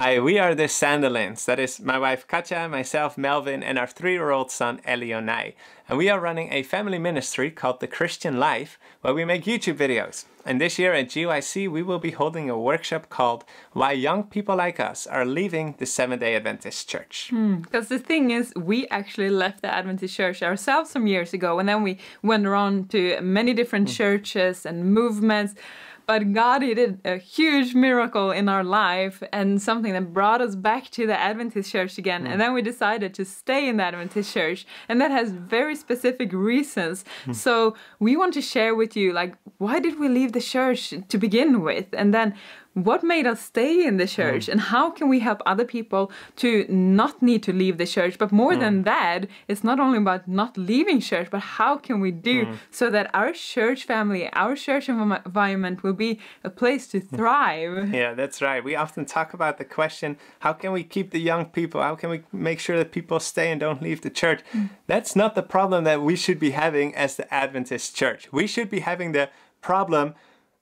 Hi, we are the Sandelins. That is my wife Katja, myself Melvin, and our three-year-old son Elionai. And we are running a family ministry called The Christian Life, where we make YouTube videos. And this year at GYC, we will be holding a workshop called Why Young People Like Us Are Leaving the Seventh-day Adventist Church. Hmm, because the thing is, we actually left the Adventist church ourselves some years ago, and then we went around to many different hmm. churches and movements. But God did a huge miracle in our life and something that brought us back to the Adventist church again. And mm. then we decided to stay in the Adventist church, and that has very specific reasons. Mm. So we want to share with you, like, why did we leave the church to begin with? And then what made us stay in the mm-hmm. church and how can we help other people to not need to leave the church but more than mm. that it's not only about not leaving church but how can we do mm. so that our church family our church environment will be a place to mm. thrive Yeah, that's right. We often talk about the question how can we keep the young people? How can we make sure that people stay and don't leave the church? That's not the problem that we should be having as the Adventist church. We should be having the problem,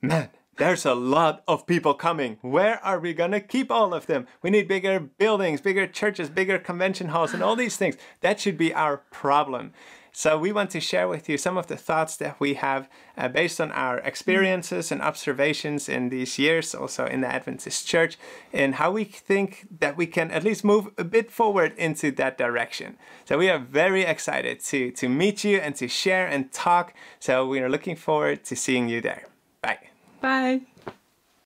man, there's a lot of people coming. Where are we going to keep all of them? We need bigger buildings, bigger churches, bigger convention halls, and all these things. That should be our problem. So, we want to share with you some of the thoughts that we have uh, based on our experiences and observations in these years, also in the Adventist church, and how we think that we can at least move a bit forward into that direction. So, we are very excited to, to meet you and to share and talk. So, we are looking forward to seeing you there. Bye.